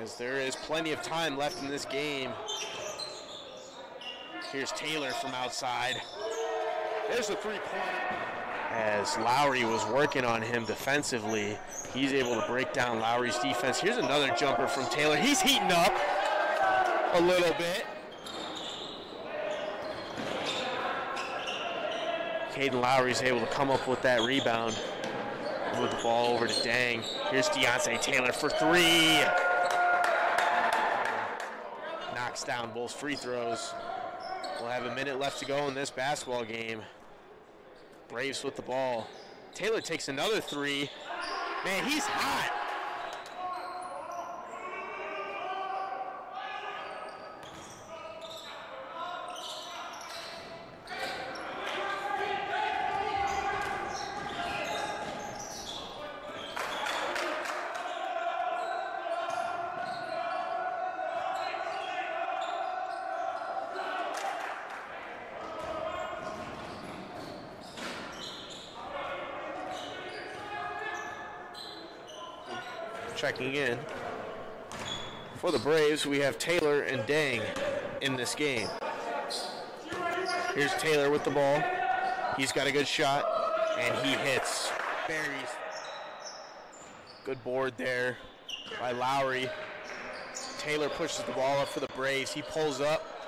As there is plenty of time left in this game. Here's Taylor from outside. There's the three-point. as Lowry was working on him defensively. He's able to break down Lowry's defense. Here's another jumper from Taylor. He's heating up a little bit. Caden Lowry's able to come up with that rebound. Move the ball over to Dang. Here's Deyonce Taylor for three. Knocks down both free throws. We'll have a minute left to go in this basketball game. Braves with the ball. Taylor takes another three. Man, he's hot. Checking in. For the Braves, we have Taylor and Dang in this game. Here's Taylor with the ball. He's got a good shot, and he hits. Buries. Good board there by Lowry. Taylor pushes the ball up for the Braves. He pulls up,